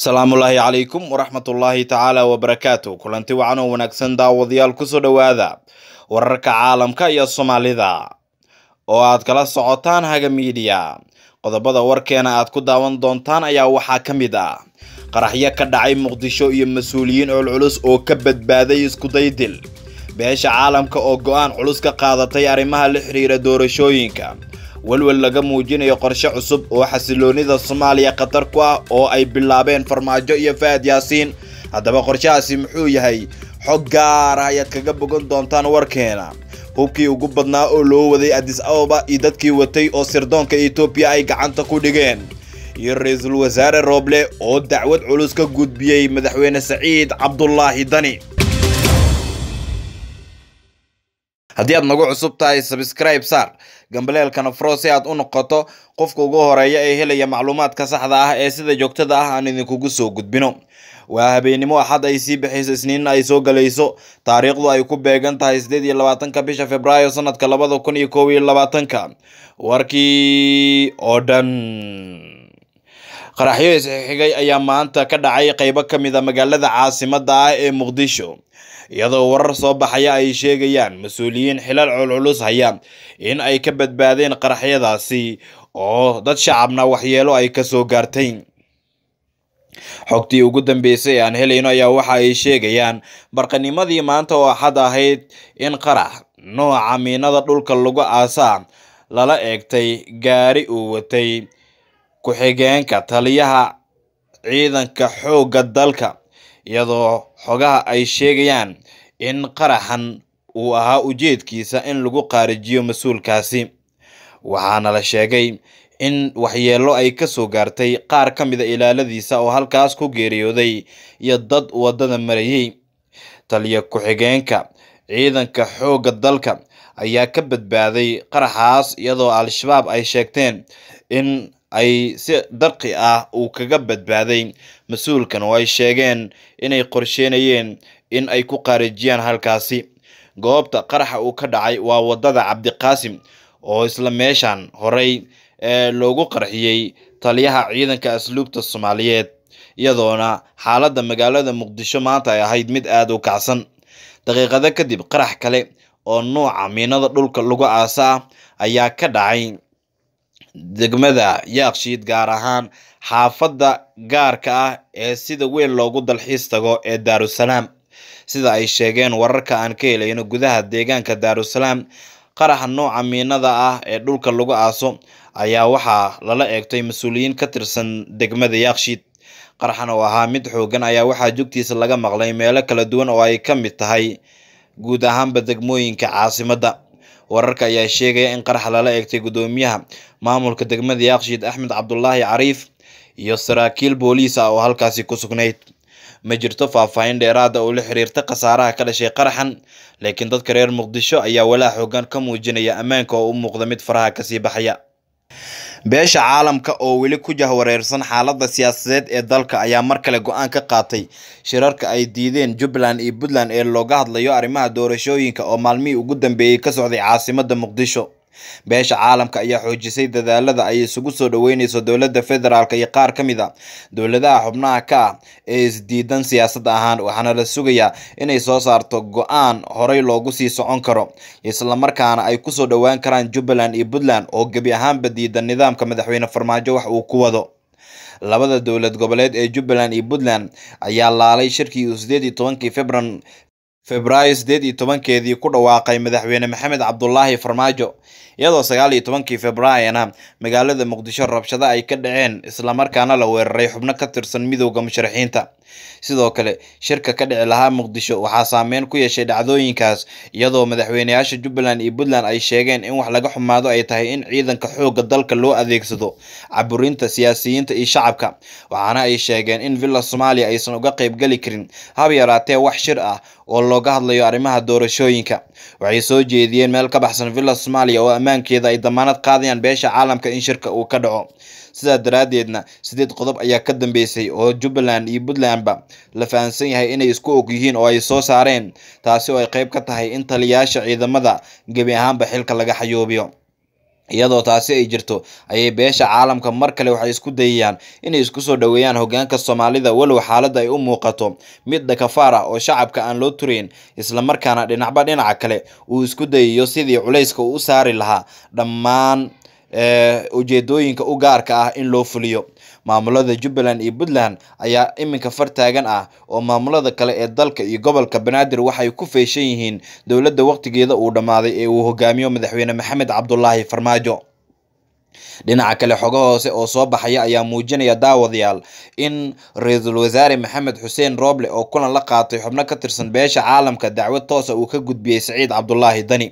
salaamullaahi calaykum waraxmatullaahi tacaala wabarakaatu kulanti wacan oo wanaagsan daawadayaal ku soo dhowaada wararka caalamka iyo soomaalida. Oo aad kala socotaan haga miidiya qodobada warkeena aad ku daawan doontaan ayaa waxaa ka mid ah. Qaraxyo ka dhacay muqdisho iyo mas'uuliyiin culculus oo ka badbaaday iskudaydil beesha caalamka oo go'aan culus ka qaadatay arrimaha la xiriira doorashooyinka welwel laga muujinayo qorshe cusub oo xasiloonida soomaaliya khatar ku ah oo ay bilaabeen farmaajo iyo faad yaasiin. Haddaba qorshahaasi muxuu yahay xog gaar ah ayaad kaga bogan doontaan warkeena. Hubkii ugu badnaa oo loo waday adis ababa iyo dadkii watay oo sirdoonka etoobiya ay gacanta ku dhigeen. Iyo ra'iisul wasaare rooble oo dacwad culus ka gudbiyey madaxweyne saciid cabdulaahi dani haddii aad nagu cusub tahay sabscribe saar. Gambaleelkana fro si aad u noqoto qofka ugu horreeya ee helaya macluumaadka saxda ah ee sida joogtada ah aan idinkugu soo gudbino. Waa habeenimo axad ay sii bixayso isniinna ay soo galayso. Taariikhdu ay ku beegan tahay sideed iyo labaatanka bisha februaayo sanadka labada kun iyo koob iyo labaatanka. Warkii oo dhan qaraxyo isxigay ayaa maanta ka dhacay qeybo ka mid a magaalada caasimada ah ee muqdisho iyadoo warar soo baxaya ay sheegayaan mas'uuliyiin xilal culculus haya in ay ka badbaadeen qaraxyadaasi oo dad shacabna waxyeelo ay ka soo gaartay. Xogtii ugu dambeysay ee aan helayno ayaa waxa ay sheegayaan barqanimadii maanta oo axad ahayd in qarax nooca miinada dhulka lagu aasaa lala eegtay gaari uu watay ku-xigeenka taliyaha ciidanka xoogga dalka iyadoo xogaha ay sheegayaan in qaraxan uu ahaa ujeedkiisa in lagu qaarijiyo mas'uulkaasi. Waxaana la sheegay in waxyeelo ay ka soo gaartay qaar ka mida ilaaladiisa oo halkaas ku geeriyooday iyo dad waddada marayay. Taliya ku-xigeenka ciidanka xoogga dalka ayaa ka badbaaday qaraxaas iyadoo al-shabaab ay sheegteen in ay si darqi ah uu kaga badbaaday. Mas'uulkan oo ay sheegeen inay qorsheynayeen in ay ku qaarijiyaan halkaasi. Goobta qaraxa uu ka dhacay waa waddada cabdiqaasim oo isla meeshan horey ee loogu qarxiyey taliyaha ciidanka asluubta soomaaliyeed iyadoona xaaladda magaalada muqdisho maanta ay ahayd mid aada u kacsan. Daqiiqado kadib qarax kale oo nuuca miinada dhulka lagu aasa ah ayaa ka dhacay degmada yaakshiid gaar ahaan xaafadda gaarka ah ee sida weyn loogu dalxiis tago ee daarusalaam sida ay sheegeen wararka aan ka helayno gudaha deegaanka daarusalaam qaraxa nooca miinada ah ee dhulka lagu aaso ayaa waxaa lala eegtay mas'uuliyiin ka tirsan degmada yaakshiid qaraxan oo ahaa mid xoogan ayaa waxaa jugtiisa laga maqlay meelo kala duwan oo ay ka mid tahay guud ahaanba degmooyinka caasimadda wararka ayaa sheegaya in qaraxa lala eegtay guddoomiyaha maamulka degmada yaakshiid axmed cabdulaahi cariif iyo saraakiil booliis ah oo halkaasi ku sugnayd. Ma jirto faahfaahin dheeraada oo la xiriirta khasaaraha ka dhashay qaraxan laakiin dadka reer muqdisho ayaa walaa xoogan ka muujinaya ammaanka oo u muuqda mid faraha ka sii baxaya beesha caalamka oo weli ku jahwareersan xaaladda siyaasadeed ee dalka ayaa mar kale go'aan ka qaatay shirarka ay diideen jubbaland iyo puntland ee looga hadlayo arrimaha doorashooyinka oo maalmihii ugu dambeeyey ka socday caasimadda muqdisho beesha caalamka ayaa xoojisay dadaalada ay isugu soo dhaweyneyso dowladda federaalk iyo qaar ka mid a dowladaha xubnaha ka ah ee isdiidan siyaasad ahaan waxaana la sugayaa inay soo saarto go'aan horey loogu sii socon karo islamarkaana ay ku soo dhowaan karaan jubbaland iyo puntland oo gebi ahaanba diidan nidaamka madaxweyne farmaajo wax uu ku wado. Labada dowlad goboleed ee jubbaland iyo puntland ayaa laalay shirkii sideed iyo tobankii febran febraayo sideed iyo tobankeedii ku dhawaaqay madaxweyne maxamed cabdulaahi farmaajo iyadoo sagaal iyo tobankii februaayana magaalada muqdisho rabshado ay ka dhaceen islamarkaana la weeraray xubno ka tirsan midowda musharaxiinta sidoo kale shirka ka dhici lahaa muqdisho waxaa saameyn ku yeeshay dhacdooyinkaas iyadoo madaxweyneyaasha jubbaland iyo puntland ay sheegeen in wax laga xumaado ay tahay in ciidanka xoogga dalka loo adeegsado caburinta siyaasiyiinta iyo shacabka. Waxaana ay sheegeen in villa soomaaliya aysan uga qeybgeli karin hab yaraatee wax shir ah oo looga hadlayo arrimaha doorashooyinka waxay soo jeediyeen meel ka baxsan villa soomaaliya oo ammaankeeda ay damaanad qaadayaan beesha caalamka in shirka uu ka dhaco. Sidaa daraaddeedna sideed qodob ayaa ka dambeysay oo jubbaland iyo puntlandba la fahamsan yahay inay isku og yihiin oo ay soo saareen taasi oo ay qeyb ka tahay in taliyayaasha ciidamada gebi ahaanba xilka laga xayoobiyo iyadoo taasi ay jirto ayay beesha caalamka mar kale waxay isku dayayaan inay isku soo dhoweeyaan hogaanka soomaalida. Walow xaaladda ay u muuqato mid dhakafaar ah oo shacabka aan loo turayn islamarkaana dhinacba dhinaca kale uu isku dayayo sidii culayska uu u saari lahaa. Dhammaan ujeedooyinka u gaarka ah in loo fuliyo. Maamulada jubbaland iyo puntland ayaa iminka far taagan ah oo maamulada kale ee dalka iyo gobolka banaadir waxay ku feeshan yihiin dowladda waqtigeeda uu dhammaaday ee uu hogaamiyo madaxweyne maxamed cabdulaahi farmaajo. Dhinaca kale xogo hoose oo soo baxaya ayaa muujinaya daawadayaal in ra'iisul wasaare maxamed xuseen rooble oo kulan la qaatay xubno ka tirsan beesha caalamka dacwad toosa uu ka gudbiyey saciid cabdulaahi dani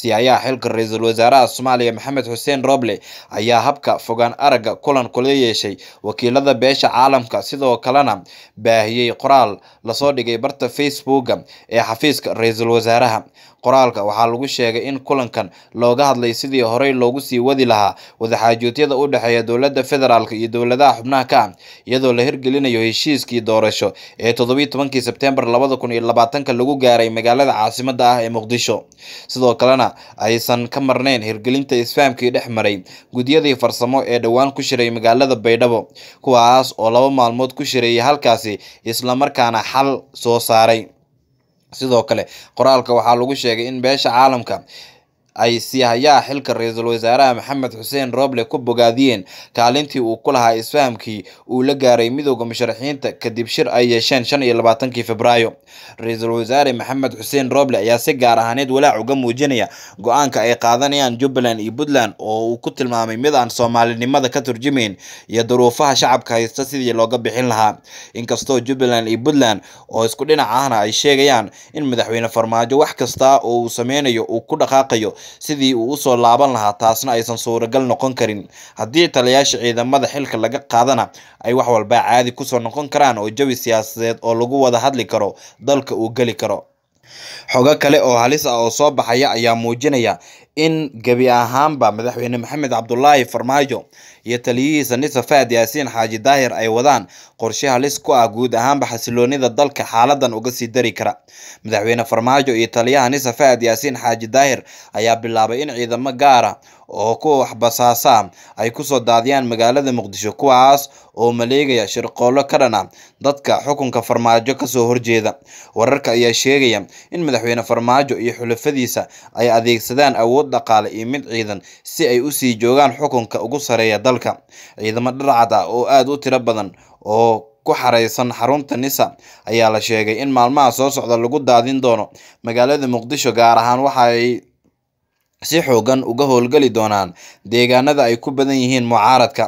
siyayaa xilka ra'iisul wasaaraha soomaaliya maxamed xuseen roble ayaa habka fogaan aragga kulan kula yeeshay wakiilada beesha caalamka sidoo kalena baahiyey qoraal la soo dhigay barta facebooka ee xafiiska ra'iisul wasaaraha. Qoraalka waxaa lagu sheegay in kulankan looga hadlay sidii horey loogu sii wadi lahaa wadaxaajoodyada u dhexeeya dowladda federaalk iyo dowladaha xubnaha ka ah iyadoo la hirgelinayo heshiiskii doorasho ee toddobiyi tobankii sebtembar labada kun iyo labaatanka lagu gaaray magaalada caasimada ah ee muqdisho. Sidoo kalena aysan ka marnayn hirgelinta isfahamkii dhex maray gudyadii farsamo ee dhowaan ku shiray magaalada baydhabo kuwaas oo laba maalmood ku shireeyay halkaasi islamarkaana xal soo saaray. Sidoo kale qoraalka waxaa lagu sheegay in beesha caalamka ay siihayaa xilka ra'iisul wasaaraha maxamed xuseen roble ku bogaadiyeen kaalintii uu ku lahaa isfahamkii uu la gaaray midooda musharaxiinta kadib shir ay yeesheen shan iyo labaatankii februaayo ra'iisul wasaare maxamed xuseen roble ayaa si gaar ahaaneed walaac uga muujinaya go'aanka ay qaadanayaan jubbaland iyo puntland oo uu ku tilmaamay mid aan soomaalinimada ka turjumayn iyo duruufaha shacabka haysta sidii looga bixin lahaa. Inkastoo jubbaland iyo puntland oo isku dhinac ahna ay sheegayaan in madaxweyne farmaajo wax kasta oo uu sameynayo uu ku dhaqaaqayo sidii uu u soo laaban lahaa taasna aysan suuragal noqon karin. Haddii taliyaasha ciidamada xilka laga qaadana ay wax walba caadi ku soo noqon karaan oo jawi siyaasadeed oo lagu wada hadli karo dalka uu geli karo. Xogo kale oo halis ah oo soo baxaya ayaa muujinaya in gebi ahaanba madaxweyne maxamed cabdulaahi farmaajo iyo taliyihiisa nisa faad yaasiin xaaji daahir ay wadaan qorshe halis ku ah guud ahaanba xasiloonida dalka xaaladan uga sii dari kara. Madaxweyne farmaajo iyo taliyaha nisa faad yaasiin xaaji daahir ayaa bilaabay in ciidamo gaara oo kuwa waxbasaasa ay ku soo daadiyaan magaalada muqdisho kuwaas oo maleegaya shirqoollo ka dhan ah dadka xukunka farmaajo ka soo horjeeda. Wararka ayaa sheegaya in madaxweyne farmaajo iyo xulafadiisa ay adeegsadaan awood dhaqaale iyo mid ciidan si ay u sii joogaan xukunka ugu sareeya dalka. Ciidamo dharcad ah oo aada u tiro badan oo ku xareysan xarunta nisa ayaa la sheegay in maalmaha soo socda lagu daadin doono. Magaalada muqdisho gaar ahaan waxa ay si xoogan uga howlgeli doonaan deegaanada ay ku badan yihiin mucaaradka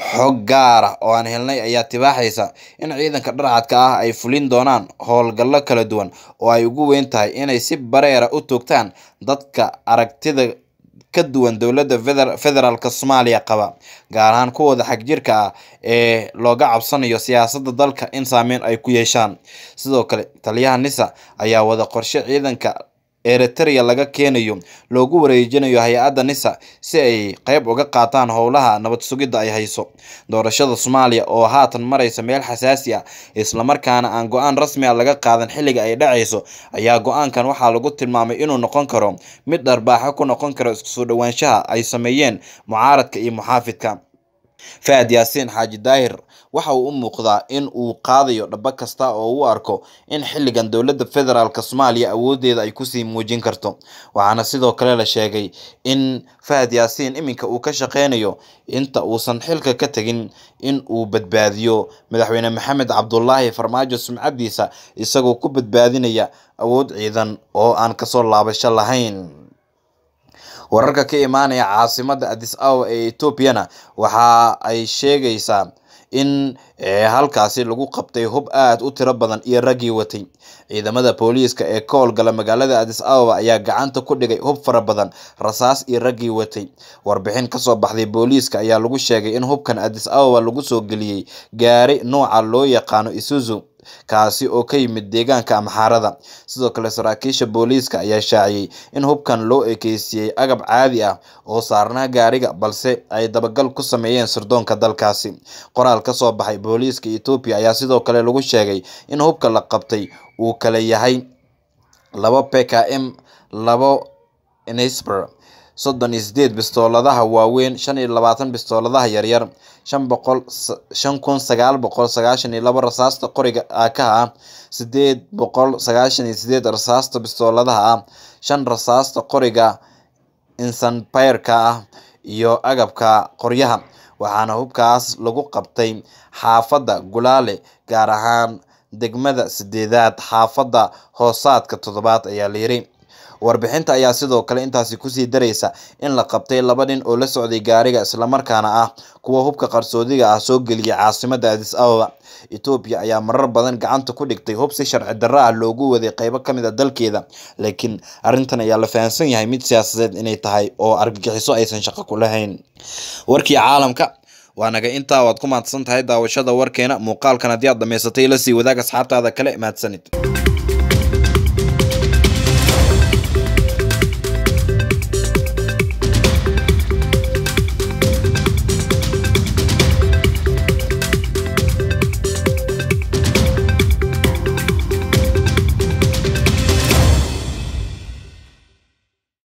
xog gaara oo aan helnay ayaa tibaaxaysa in ciidanka dharcadka ah ay fulin doonaan howlgallo kala duwan oo ay ugu weyn tahay inay si bareera u toogtaan dadka aragtida ka duwan dowladda federaalka soomaaliya qaba gaar ahaan kuwooda xagjirka ah ee looga cabsanayo siyaasadda dalka in saameyn ay ku yeeshaan. Sidoo kale taliyaha nisa ayaa wada qorshe ciidanka eritrea laga keenayo loogu wareejinayo hay'adda nisa si ay qeyb uga qaataan howlaha nabad sugidda ay hayso. Doorashada soomaaliya oo haatan mareysa meel xasaasi ah islamarkaana aan go'aan rasmi a laga qaadan xilliga ay dhacayso ayaa go'aankan waxaa lagu tilmaamay inuu noqon karo mid dharbaaxo ku noqon karo isku soo dhowaanshaha ay sameeyeen mucaaradka iyo muxaafidka faad yaasiin xaaji daahir waxa uu u muuqdaa in uu qaadayo dhaba kasta oo u arko in xilligan dowladda federaalka soomaaliya awoodeeda ay ku sii muujin karto. Waxaana sidoo kale la sheegay in fahad yaasiin iminka uu ka shaqeynayo inta uusan xilka ka tegin in uu badbaadiyo madaxweyne maxamed cabdulaahi farmaajo sumcadiisa isagoo ku badbaadinaya awood ciidan oo aan ka soo laabasho lahayn wararka ka imaanaya caasimada adis awa ee etoobiyana waxa ay sheegaysaa in halkaasi lagu qabtay hub aada u tiro badan iyo raggii watay. Ciidamada booliiska ee ka howlgala magaalada adis ababa ayaa gacanta ku dhigay hub fara badan rasaas iyo raggii watay. Warbixin ka soo baxday booliiska ayaa lagu sheegay in hubkan adis ababa lagu soo geliyey gaari nooca loo yaqaano isuzu kaasi oo ka yimid deegaanka amxaarada sidoo kale saraakiisha booliiska ayaa shaaciyey in hubkan loo ekeysiyey agab caadi ah oo saarnaa gaariga balse ay dabagal ku sameeyeen sirdoonka dalkaasi. Qoraal ka soo baxay booliiska etoobiya ayaa sidoo kale lagu sheegay in hubka la qabtay uu kala yahay labo p k m labo nsper soddon iyo sideed bistooladaha waaweyn shan iyo labaatan bistooladaha yaryar shan boqol shan kun sagaal boqol sagaashan iyo laba rasaasta qoriga aakaha ah sideed boqol sagaashan iyo sideed rasaasta bistooladaha ah shan rasaasta qoriga insanbireka ah iyo agabka qoryaha. Waxaana hubkaas lagu qabtay xaafadda gulaale gaar ahaan degmada sideedaad xaafadda hoosaadka toddobaad ayaa la yiri warbixinta ayaa sidoo kale intaasi ku sii dareysa in la qabtay laba nin oo la socday gaariga islamarkaana ah kuwa hubka qarsoodiga ah soo geliyay caasimada adis ababa. Etoobiya ayaa marar badan gacanta ku dhigtay hub si sharci darro ah loogu waday qeybo ka mid a dalkeeda laakiin arrintan ayaa la fahamsan yahay mid siyaasadeed inay tahay oo argagixiso aysan shaqo ku lahayn. Warkii caalamka waa intaa waad ku mahadsan tahay daawashada warkeena muuqaalkan haddii aad dhamaysatay la sii wadaag asxaabtaada kale mahadsanid